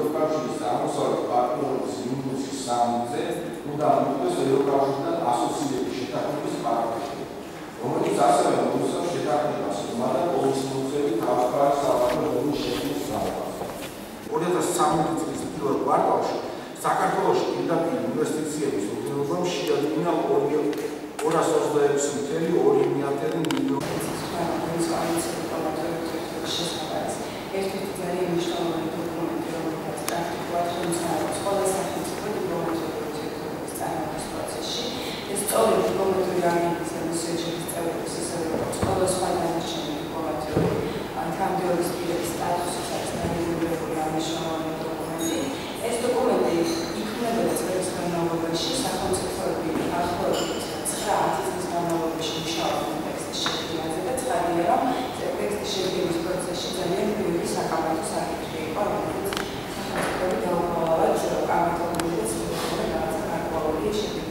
ევროკავშირის აღმოსავლეთ პარტნიორობის იმუნიცის სამზე უნდა მოხდეს ევროკავშირთან ასოცირების შეთანხმების პარალელში, რომელიც ასევე მოიცავს შეთანხმებას უმადა პოლიციური თავისუფალი საბრძოლო ომის შექმნის გზას. 2013 წლის პირველ კვარტალში საქართველოს პირდაპირ ინვესტიციების უზრუნველობამ შეადგინა 226.2 მილიარდი ერთ-ერთი ძალიან სწორედ დიპლომატიური აგენტის მისიების წევრების ისევე როგორც ყველა სხვა დანარჩენი დიპლომატიური თანამდებობის პირების სტატუსის ნამდვილად მნიშვნელოვანი დოკუმენტი. ეს დოკუმენტი იქმნებოდა წლების განმავლობაში სახელმწიფოები ახლობით 9 წლის განმავლობაში მუშაობდნენ ტექსტის შექმნაზე და ცხადია რომ ტექსტის შექმნის პროცესში ძალიან ბევრი საკამათო საკითხი იყო, რომელიც სახელმწიფოები დაუბრალავად კამათობრივი და ცნობილი რაღაცა გარკვეული შექმნა